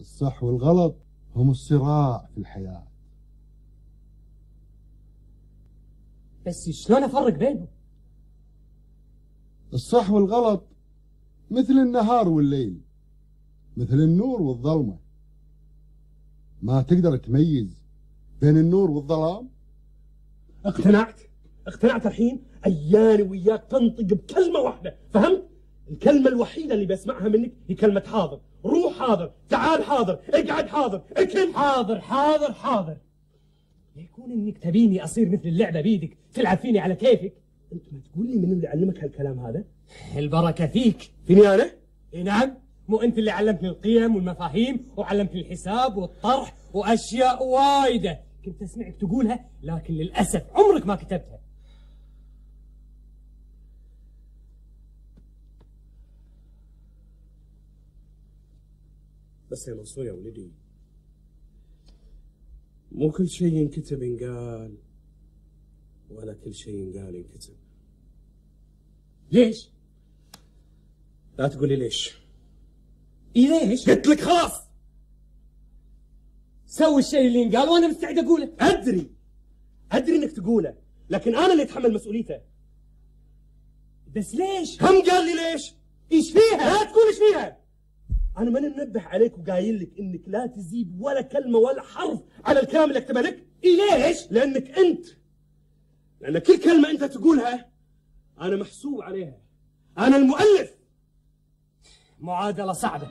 الصح والغلط هم الصراع في الحياة. بس شلون أفرق بينهم؟ الصح والغلط مثل النهار والليل مثل النور والظلمة. ما تقدر تميز بين النور والظلام؟ اقتنعت؟ اقتنعت الحين؟ أياني وياك تنطق بكلمة واحدة فهمت؟ الكلمة الوحيدة اللي بسمعها منك هي كلمة حاضر. روح حاضر. تعال حاضر. اقعد حاضر. اكل حاضر حاضر حاضر. يكون إنك تبيني أصير مثل اللعبة بيدك تلعب فيني على كيفك. أنت ما تقول لي من اللي علمك هالكلام هذا؟ البركة فيك. فيني أنا؟ إي نعم. مو أنت اللي علمتني القيم والمفاهيم وعلمتني الحساب والطرح وأشياء وايدة. كنت أسمعك تقولها لكن للأسف عمرك ما كتبتها. بس يا منصور يا ولدي. مو كل شيء ينكتب ينقال ولا كل شيء ينقال ينكتب. ليش؟ لا تقولي ليش. إي ليش؟ قلت لك خلاص! سوي الشيء اللي ينقال وأنا مستعد أقوله. أدري. أدري إنك تقوله لكن أنا اللي أتحمل مسؤوليته. بس ليش؟ هم قال لي ليش؟ إيش فيها؟ لا تقول إيش فيها. أنا ماني منبه عليك وقايل لك إنك لا تزيد ولا كلمة ولا حرف على الكلام اللي أكتبه لك. اي ليش؟ لأنك أنت لأن كل كلمة أنت تقولها أنا محسوب عليها. أنا المؤلف. معادلة صعبة.